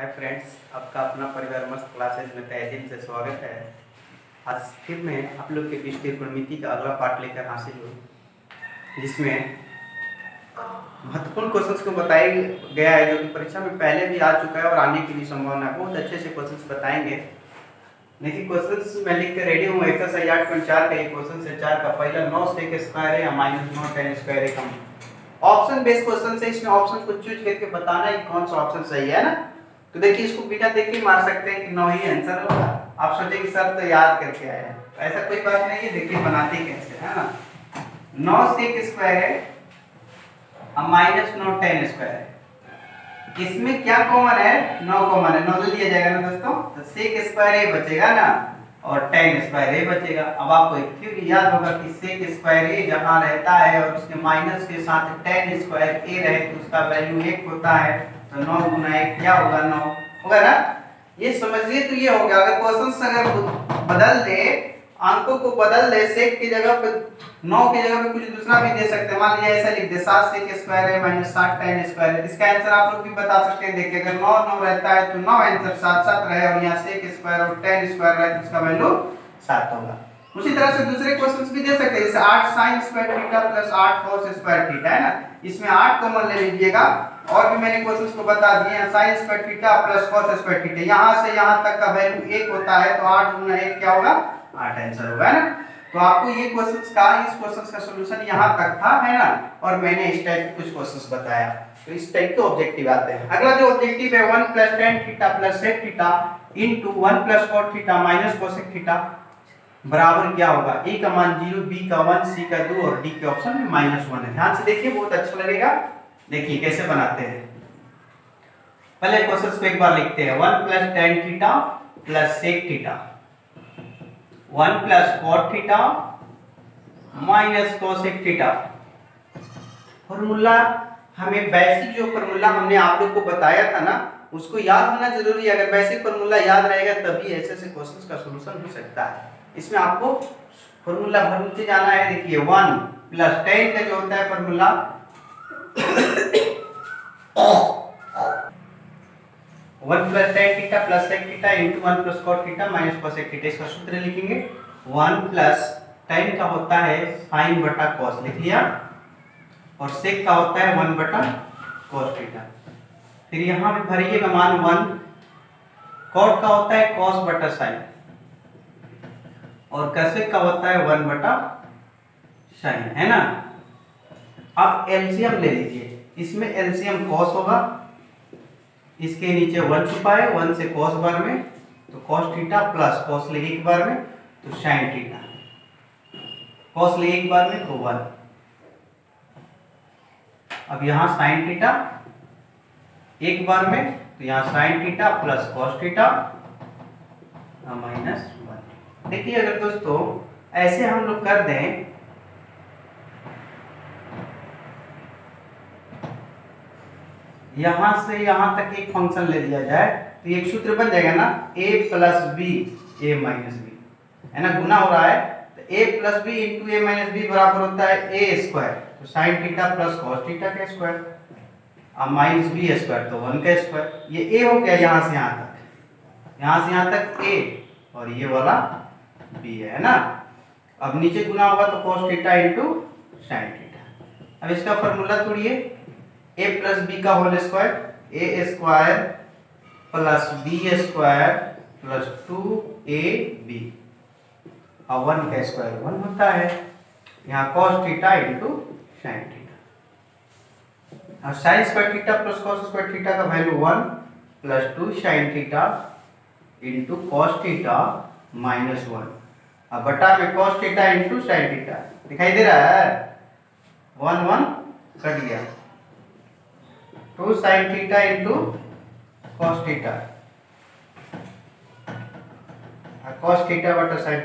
Hi friends आपका अपना परिवार मस्त क्लासेज में तहे दिल से स्वागत है। आज फिर मैं आप लोग के बीच त्रिकोणमिति का अगला पार्ट लेकर हासिल हूँ, जिसमें महत्वपूर्ण क्वेश्चंस को बताया गया है, जो कि परीक्षा में पहले भी आ चुका है और आने की भी संभावना है। बहुत अच्छे से क्वेश्चंस बताएँगे। देखिए क्वेश्चंस मैं लिख के रेडी हूँ। एक्सरसाइज आठ पॉइंट चार का ये क्वेश्चन है, चार का पहला, नौ से स्क्वायर है या माइनस नौ टेन स्क्वायर है कम। ऑप्शन बेस्ड क्वेश्चन से इसमें ऑप्शन को चूज़ करके बताना है कौन सा ऑप्शन सही है ना। तो देखिए, इसको बिना देख के मार सकते हैं कि नौ ही आंसर होगा। आप सोचेंगे, सर तो याद करके आए हैं। तो ऐसा कोई बात नहीं है, देखिए, बनाते कैसे, है ना? नौ सेक स्क्वायर है अब माइनस नौ टेन स्क्वायर है इसमें क्या कॉमन है? नौ कॉमन है। नौ दे दिया जाएगा ना दोस्तों? तो सेक स्क्वायर ए बचेगा ना, और टेन स्क्वायर ए बचेगा। अब आपको एक थ्योरी याद होगा कि सेक स्क्वायर ए जहाँ रहता है और उसके माइनस के साथ टेन स्क्वायर ए रहे तो उसका वैल्यू एक होता है। तो नौ गुना एक, क्या होगा नौ? होगा ना? ये समझिए तो ये हो गया, अगर क्वेश्चन अगर बदल दे अंकों को बदल दे सेक की जगह पे, नौ की जगह पे कुछ दूसरा भी दे सकते हैं। मान लीजिए ऐसा लिख दे, सात सेक स्क्वायर है माइनस सात टेन स्क्वायर है। इसका आंसर आप लोग भी बता सकते हैं। देखिए, अगर नौ नौ रहता है तो नौ आंसर सात सात रहे और यहाँ सेक स्क्वायर और टेन स्क्वायर रहे तो उसका वैल्यू सात होगा। उसी तरह से दूसरे क्वेश्चंस भी दे सकते हैं। जैसे आठ साइन स्क्वायर थीटा प्लस आठ cos स्क्वायर थीटा है ना? इसमें आठ कॉमन ले लीजिएगा। और भी मैंने क्वेश्चंस को बता दिए हैं। Sine square theta plus cos square theta. यहाँ से यहाँ तक का वैल्यू एक होता है तो आठ गुना एक क्या होगा? आठ आंसर होगा ना? तो आपको ये क्वेश्चंस का, इस क्वेश्चंस का सॉल्यूशन यहाँ तक था, है ना? और मैंने इस टाइप के कुछ क्वेश्चंस बताया। तो इस टाइप के ऑब्जेक्टिव आते हैं। अगला जो ऑब्जेक्टिव है one plus tan theta plus sec theta into one plus four theta minus cosec theta बराबर क्या होगा? ए का मान ज़ीरो बी का वन सी का दो और डी के ऑप्शन में माइनस वन है। ध्यान से देखिए, बहुत अच्छा लगेगा। देखिए, कैसे बनाते हैं? पहले क्वेश्चन को एक बार लिखते हैं। One plus tan theta plus sec theta. One plus four theta minus cosec theta. Formula, हमें बेसिक जो फॉर्मूला हमने आप लोग को बताया था ना, उसको याद होना ज़रूरी है। अगर बेसिक फॉर्मूला याद रहेगा, तभी ऐसे ऐसे क्वेश्चंस का सॉल्यूशन हो सकता है। इसमें आपको फॉर्मूला भरते जाना है। देखिए, वन प्लस टेन का जो होता है formula one plus tan theta plus sec theta into one plus cot theta minus cosec theta इसका सूत्र लिखेंगे। वन प्लस टेन का होता है साइन बटा कॉस लिख लिया। और सेक का होता है वन बटा कॉस थीटा फिर यहाँ पे भरिएगा मान वन। कॉट का होता है कॉस बटा साइन और कैसे का होता है वन बटा साइन है ना? अब एलसीएम ले लीजिए। इसमें एलसीएम कॉस होगा। इसके नीचे वन छुपा है, वन से कॉस बार में तो कॉस थीटा प्लस कॉस ले एक बार में तो साइन थीटा कॉस ले एक बार में तो वन। अब यहाँ साइन थीटा एक बार में तो यहाँ sine theta plus cos theta minus one देखिए अगर दोस्तों, ऐसे हम लोग कर दें यहाँ से यहाँ तक एक फ़ंक्शन ले लिया जाए तो एक सूत्र बन जाएगा ना, a plus B A minus B है ना, गुना हो रहा है तो a plus B into A minus B बराबर होता है ए स्क्वायर तो sine theta plus cos theta का स्क्वायर अब माइनस बी स्क्वायर तो वन का स्क्वायर ये a हो गया यहाँ से यहाँ तक। यहाँ से यहाँ तक a, और ये वाला b है ना? अब नीचे गुना होगा तो cos theta into sine theta अब इसका फॉर्मूला तोड़िए। A प्लस बी का whole square A square plus B square plus two A B और वन का स्क्वायर वन होता है। यहाँ cos theta into sine theta अब sine square theta plus cos square theta का value one plus two sine theta into cos theta minus one अब बटा में cos theta into sine theta दिखाई दे रहा है? वन वन कट गया। Two sine theta into cos theta. Cos theta बटा sine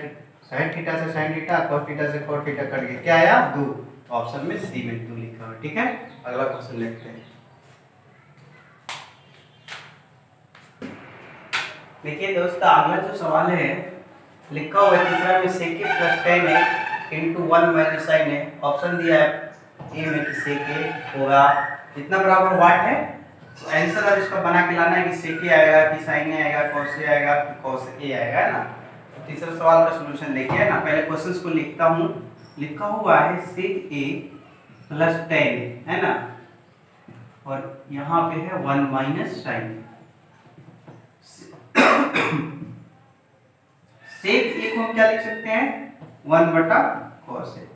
sine theta से साइन थीटा कॉस थीटा से कॉस थीटा कट गया। क्या आया? दो। ऑप्शन में सी में दो लिखा हुआ ठीक है? अगला क्वेश्चन लिखते हैं। देखिए दोस्तों अगला जो सवाल है, लिखा हुआ है तीसरा में सेक प्लस टेन है इंटू वन माइनस साइन है। ऑप्शन दिया है, ए में कि सेक होगा। कितना बराबर वाट है? तो आंसर अब इसका बना के लाना है कि सेक आएगा कि साइन ए आएगा कॉस ए आएगा कि कॉस ए आएगा ना? तो तीसरा सवाल का सॉल्यूशन देखिए ना? पहले क्वेश्चंस को लिखता हूँ। लिखा हुआ है सेक ए प्लस टेन है ना? और यहाँ पे है one minus sine sec A को हम क्या लिख सकते हैं? वन बटा कॉस ए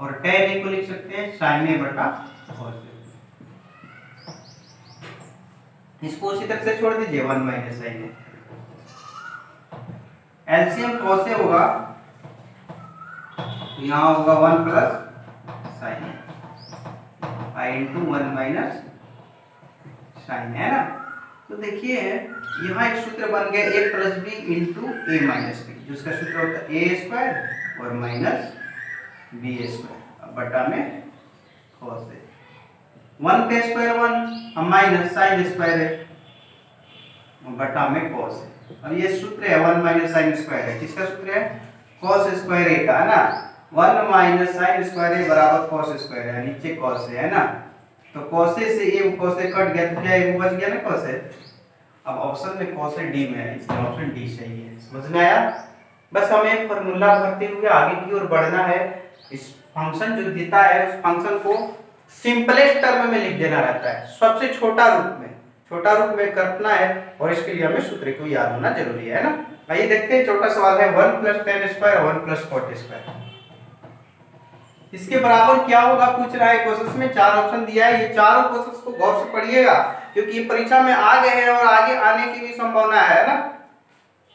और टेन ए को लिख सकते हैं साइन ए बटा कॉस ए इसको उसी तरह से छोड़ दीजिए, one minus sine A LCM cos A होगा, यहाँ होगा one plus sine I into one minus sine है ना? तो देखिए, यहाँ एक सूत्र बन गया A plus B into A minus B जिसका सूत्र होता है ए स्क्वायर और माइनस बी स्क्वायर बटा में कॉस ए वन का स्क्वायर वन और माइनस साइन स्क्वायर है। बटा में कॉस है। अब ये सूत्र है, वन माइनस साइन स्क्वायर है। किसका सूत्र है? कॉस स्क्वायर ए का, है ना? One minus sine square A बराबर कॉस स्क्वायर है, नीचे कॉस है ना? तो कॉसे से ए कॉसे कट गया तो क्या ये बच गया ना कॉसे अब ऑप्शन में कॉसे डी में है, इसका ऑप्शन डी सही है समझ में आया? बस हमें फार्मूला भरते हुए आगे की ओर बढ़ना है। इस फ़ंक्शन जो देता है, उस फ़ंक्शन को सिंपलेस्ट टर्म में लिख देना रहता है। सबसे छोटा रूप में। छोटा रूप में करना है और इसके लिए हमें सूत्र को याद होना ज़रूरी है ना? आइए देखते हैं, छोटा सवाल है, one plus tan square one plus forty square इसके बराबर क्या होगा, पूछ रहा है क्वेश्चन में, चार ऑप्शन दिया है। ये चारों क्वेश्चन को गौर से पढ़िएगा, क्योंकि ये परीक्षा में आ गए हैं और आगे आने की भी संभावना है ना?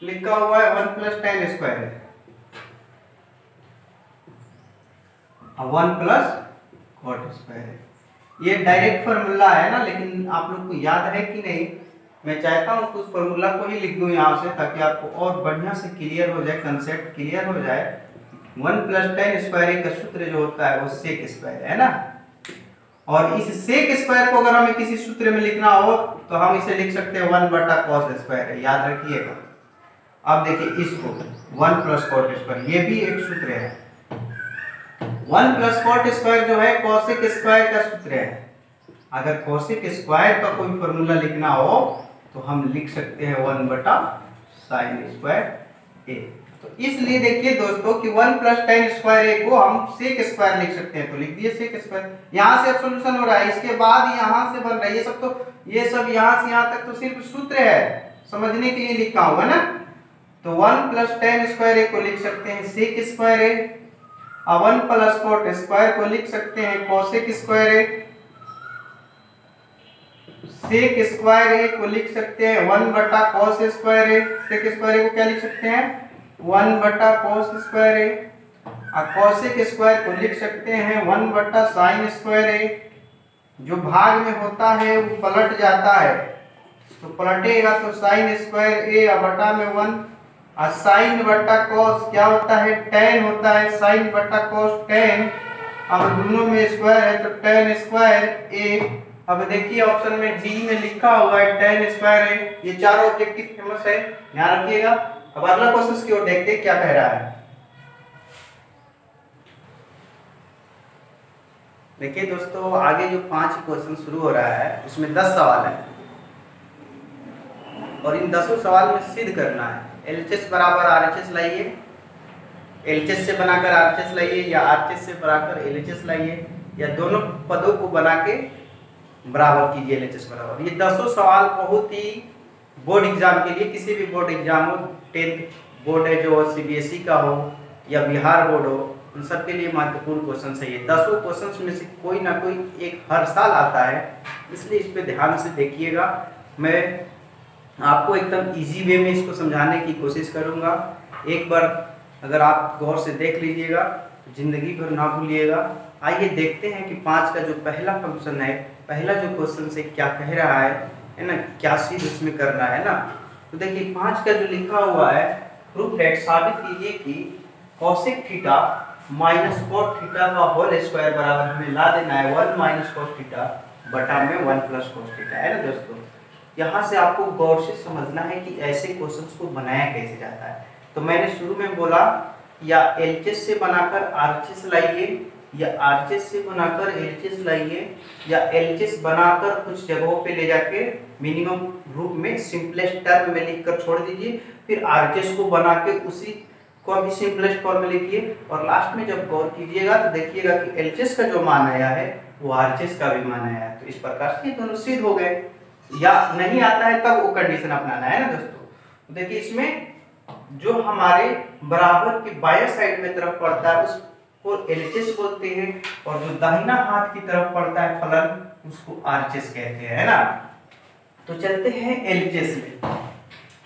लिखा हुआ है one plus tan square one plus cot square है ये डायरेक्ट फॉर्मूला है ना, लेकिन आप लोग को याद है कि नहीं? मैं चाहता हूँ उस फॉर्मूला को ही लिख दूँ यहाँ से, ताकि आपको और बढ़िया से क्लियर हो जाए कंसेप्ट क्लियर हो जाए। वन प्लस टेन स्क्वायर का सूत्र जो होता है, वो सेक स्क्वायर है ना? और इस सेक स्क्वायर को अगर हमें किसी सूत्र में लिखना हो तो हम इसे लिख सकते हैं वन बटा कॉस स्क्वायर याद रखिएगा। अब देखिए इसको वन प्लस कॉट स्क्वायर ये भी एक सूत्र है। वन प्लस कॉट स्क्वायर जो है कॉसिक स्क्वायर का सूत्र है। अगर कॉसिक स्क्वायर का कोई फॉर्मूला लिखना हो तो हम लिख सकते हैं वन बटा साइन स्क्वायर ए तो इसलिए देखिए दोस्तों कि one plus tan square A को हम सेक स्क्वायर लिख सकते हैं। तो लिख दिए सेक स्क्वायर यहाँ से अब सोल्यूशन हो रहा है। इसके बाद यहाँ से बन रहा है। ये सब तो ये सब यहाँ से यहाँ तक तो सिर्फ़ सूत्र है। समझने के लिए लिखा हुआ ना? तो one plus tan square A को लिख सकते हैं। Sec square A one plus cot square को लिख सकते हैं। Cosec square A. Sec square A को लिख सकते हैं। वन बटा cos square A. Sec square को क्या लिख सकते हैं? वन बटा कॉस स्क्वायर ए। और कॉसेक स्क्वायर को लिख सकते हैं। वन बटा साइन स्क्वायर ए। जो भाग में होता है, वो पलट जाता है। तो पलटेगा तो साइन स्क्वायर ए और बटा में वन। साइन बट्टा कॉस क्या होता है? टेन होता है। साइन बटा कॉस टेन अब दोनों में स्क्वायर है तो टेन स्क्वायर ए अब देखिए ऑप्शन में डी में लिखा हुआ है टेन स्क्वायर है ये चारों ऑब्जेक्टिव फ़ेमस है। ध्यान रखिएगा। अब अगला क्वेश्चन की ओर देखते क्या कह रहा है। देखिए दोस्तों, आगे जो पाँच क्वेश्चन शुरू हो रहा है, उसमें दस सवाल है। और इन दसों सवाल में सिद्ध करना है। एल बराबर आर लाइए। एल से बनाकर आर लाइए या आर से बनाकर एल लाइए। या दोनों पदों को बना के बराबर कीजिए एल बराबर। ये दसों सवाल बहुत ही बोर्ड एग्ज़ाम के लिए किसी भी बोर्ड एग्ज़ाम हो, टेंथ बोर्ड है जो सीबीएसई का हो या बिहार बोर्ड हो, उन सब के लिए महत्वपूर्ण क्वेश्चन है। ये दसों क्वेश्चन में से कोई ना कोई एक हर साल आता है, इसलिए इस पर ध्यान से देखिएगा। मैं आपको एकदम इजी वे में इसको समझाने की कोशिश करूँगा। एक बार अगर आप गौर से देख लीजिएगा, ज़िंदगी भर ना भूलिएगा। आइए देखते हैं कि पाँच का जो पहला फ़ंक्शन है, पहला जो क्वेश्चन से क्या कह रहा है है ना? क्या चीज़ उसमें करना है ना? तो देखिए, पाँच का जो लिखा हुआ है प्रूफ डेट साबित कीजिए कि cosec theta minus cot theta का होल स्क्वायर बराबर हमें ला देना है वन माइनस कोस थीटा बटा में वन प्लस कोस थीटा है ना दोस्तों? यहाँ से आपको गौर से समझना है कि ऐसे क्वेश्चंस को बनाया कैसे जाता है। तो मैंने शुरू में बोला, या एल से बनाकर आर लाइए, या आरचेस से बनाकर एलचेस लाइए, या एलचेस बनाकर कुछ जगहों पे ले जाके मिनिमम रूप में सिंपलेस्ट टर्म में लिखकर छोड़ दीजिए, फिर आरचेस को बना के उसी को अभी सिंपलेस्ट फॉर्म में लिखिए, और लास्ट में जब गौर कीजिएगा तो देखिएगा कि एलचेस का जो मान आया है, वो आरचेस का भी मान आया है। तो इस प्रकार से दोनों सिद्ध हो गए। या नहीं आता है, तब वो कंडीशन अपनाना है ना दोस्तों। तो देखिए इसमें जो हमारे बराबर के बाया साइड में तरफ़ पड़ता है, उसको एलचेस बोलते हैं और जो दाहिना हाथ की तरफ़ पड़ता है फलन, उसको आरचेस कहते हैं, है ना? तो चलते हैं एलचेस में।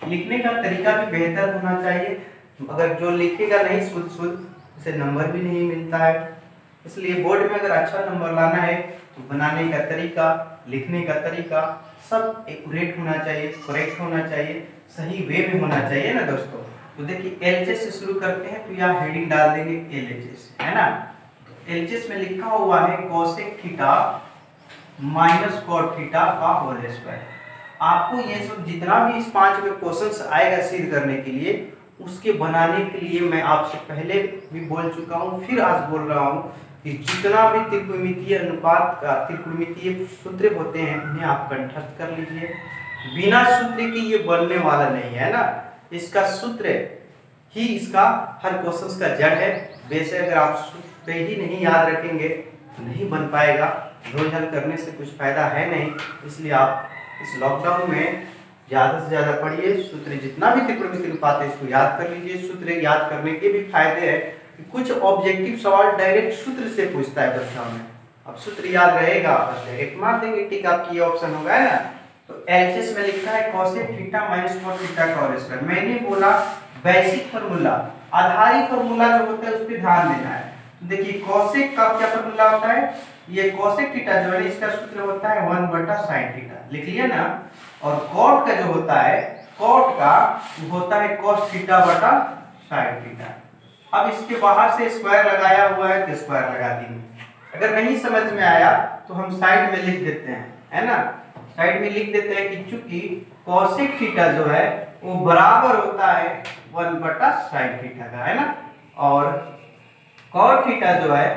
लिखने का तरीका भी बेहतर होना चाहिए। अगर जो लिखेगा नहीं, शुद्ध शुद्ध, उसे नंबर भी नहीं मिलता है। इसलिए बोर्ड में अगर अच्छा नंबर लाना है तो बनाने का तरीका, लिखने का तरीका सब एक्यूरेट होना चाहिए करेक्ट होना चाहिए, सही वे में होना चाहिए ना दोस्तों? तो देखिए एलचेस से शुरू करते हैं तो यहाँ हेडिंग डाल देंगे एलएचएस है ना? तो एलएचएस में लिखा हुआ है cosec theta minus cot theta का होल स्क्वायर आपको ये सब जितना भी इस पाँच में क्वेश्चंस आएगा सिद्ध करने के लिए, उसके बनाने के लिए मैं आपसे पहले भी बोल चुका हूँ, फिर आज बोल रहा हूँ कि जितना भी त्रिकोणमितीय अनुपात का, त्रिकोणमितीय सूत्र होते हैं, उन्हें आप कंठस्थ कर लीजिए। बिना सूत्र के ये बनने वाला नहीं है ना। इसका सूत्र ही इसका हर क्वेश्चन का जड़ है। वैसे अगर आप सूत्र ही नहीं याद रखेंगे तो नहीं बन पाएगा। रोज हल करने से कुछ फ़ायदा है नहीं। इसलिए आप इस लॉकडाउन में ज़्यादा से ज़्यादा पढ़िए। सूत्र जितना भी त्रिकोणमिति अनुपात है, इसको याद कर लीजिए। सूत्र याद करने के भी फ़ायदे हैं। कुछ ऑब्जेक्टिव सवाल डायरेक्ट सूत्र से पूछता है परीक्षा में। अब सूत्र याद रहेगा, बस डायरेक्ट मार देंगे, ठीक आपकी ऑप्शन होगा ना। तो एलएचएस में लिखा है cosec theta minus cot theta का मैंने बोला बेसिक फार्मूला आधारी फार्मूला जो होता है उस पर ध्यान देना है। तो देखिए, cosec का क्या फार्मूला होता है? ये cosec थीटा जो है इसका सूत्र होता है 1 बटा sin थीटा लिख लिया ना? और cot का जो होता है, cot का होता है cos थीटा बटा sin थीटा अब इसके बाहर से स्क्वायर लगाया हुआ है तो स्क्वायर लगा देंगे अगर नहीं समझ में आया तो हम साइड में लिख देते हैं, है ना? साइड में लिख देते हैं कि चूँकि कौशिक थीटा जो है, वो बराबर होता है वन बटा साइन थीटा का, है ना? और कॉट थीटा जो है,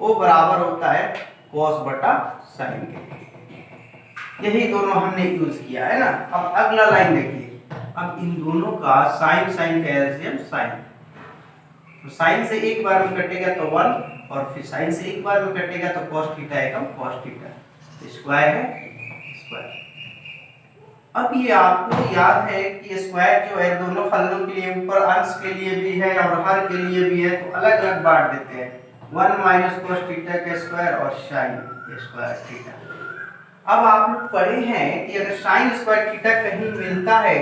वो बराबर होता है कॉस बटा साइन के यही दोनों हमने यूज़ किया, है ना? अब अगला लाइन देखिए। अब इन दोनों का साइन साइन का एलसीएम साइन तो साइन से एक बार में कटेगा तो वन, और फिर साइन से एक बार में कटेगा तो कॉस थीटा है कॉस थीटा स्क्वायर है स्क्वायर अब ये आपको याद है कि स्क्वायर जो है, दोनों फलनों के लिए, ऊपर अंश के लिए भी है और हर के लिए भी है तो अलग अलग बांट देते हैं। वन माइनस कोस थीटा का स्क्वायर और साइन स्क्वायर थीटा अब आप लोग पढ़े हैं कि अगर साइन स्क्वायर थीटा कहीं मिलता है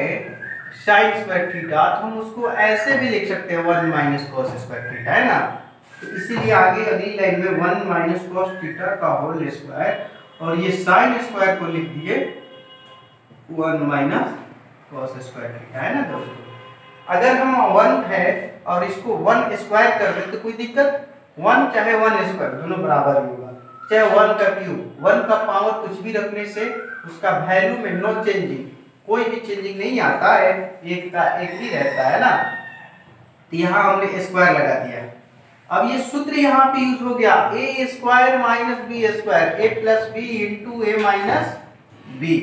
साइन स्क्वायर थीटा तो हम उसको ऐसे भी लिख सकते हैं one minus cos square theta है ना? तो इसीलिए आगे अगली लाइन में वन माइनस कोस थीटा का होल स्क्वायर और ये साइन स्क्वायर को लिख दिए one minus cos square theta है ना दोस्तों? अगर हम वन है और इसको वन स्क्वायर कर दे तो कोई दिक्कत? वन चाहे वन स्क्वायर दोनों बराबर ही होगा। चाहे वन का क्यूब वन का पावर कुछ भी रखने से, उसका वैल्यू में नो चेंजिंग कोई भी चेंजिंग नहीं आता है एक का एक ही रहता है ना? तो यहाँ हमने स्क्वायर लगा दिया। अब ये सूत्र यहाँ पे यूज़ हो गया। A square minus B square A plus B into A minus B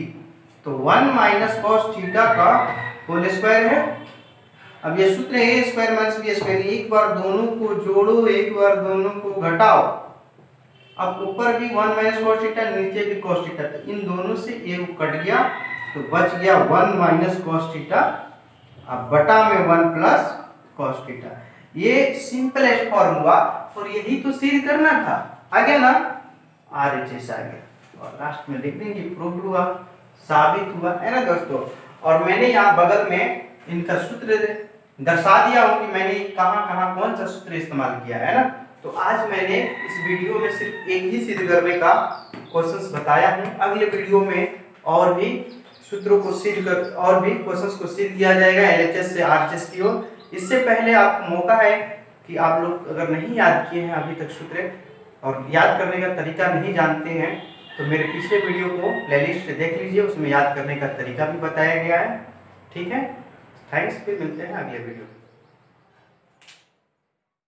तो वन माइनस कॉस थीटा का होल स्क्वायर है। अब ये सूत्र A square minus B square एक बार दोनों को जोड़ो, एक बार दोनों को घटाओ। अब ऊपर भी वन माइनस कॉस थीटा नीचे भी कॉस थीटा तो इन दोनों से ए कट गया। तो बच गया वन माइनस कॉस थीटा, अब बटा में वन प्लस कॉस थीटा। ये सिंपलेस्ट फॉर्मूला, और यही तो सिद्ध करना था। आ गया ना? आर एच एस आ गया। और लास्ट में लिख देंगे प्रूव हुआ, साबित हुआ, है ना दोस्तों? और मैंने यहाँ बगल में इनका सूत्र दर्शा दिया हूँ कि मैंने कहाँ कहाँ, कौन सा सूत्र इस्तेमाल किया, है ना? तो आज मैंने इस वीडियो में सिर्फ़ एक ही सिद्ध करने का क्वेश्चंस बताया हूँ। अगले वीडियो में और भी सूत्रों को सील कर और भी क्वेश्चंस को सील किया जाएगा एलएचएस से आरएचएस की ओर। इससे पहले आपको मौका है कि आप लोग अगर नहीं याद किए हैं अभी तक सूत्र और याद करने का तरीका नहीं जानते हैं तो मेरे पिछले वीडियो को प्लेलिस्ट देख लीजिए, उसमें याद करने का तरीका भी बताया गया है। ठीक है? थैंक्स फिर मिलते हैं अगले वीडियो